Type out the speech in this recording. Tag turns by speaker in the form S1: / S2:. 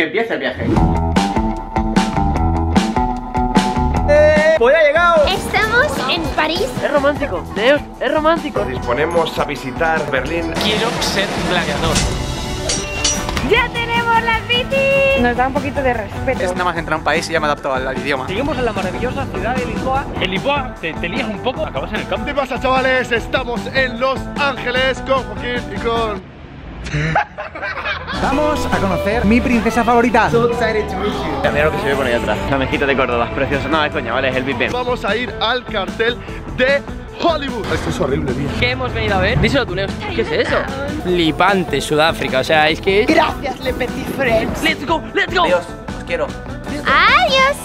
S1: Que empiece el viaje.
S2: ¡Pues ha llegado!
S3: Estamos en París.
S2: Es romántico, Dios, es romántico.
S4: Disponemos a visitar Berlín.
S5: Quiero ser gladiador.
S3: ¡Ya tenemos las bicis!
S6: Nos da un poquito de respeto.
S5: Es nada más entrar a un país y ya me adapto al, al idioma.
S2: Seguimos en la maravillosa ciudad de Lisboa.
S7: En Lisboa te, te lías un poco, acabas en el campo.
S4: ¿Qué pasa, chavales? Estamos en Los Ángeles con Joaquín y con...
S8: Vamos a conocer mi princesa favorita.
S1: Mira lo que se ve por ahí atrás. La mezquita de Córdoba, preciosa. No, es coña, vale, es el Big Ben.
S4: Vamos a ir al cartel de Hollywood. Esto es horrible, tío.
S2: ¿Qué hemos venido a ver? Díselo tú, Neus. ¿Qué es eso? Flipante, Sudáfrica. O sea, es que.
S6: Gracias, Le Petit Friends.
S2: ¡Let's go! ¡Let's go!
S1: Adiós, os quiero.
S3: ¡Adiós!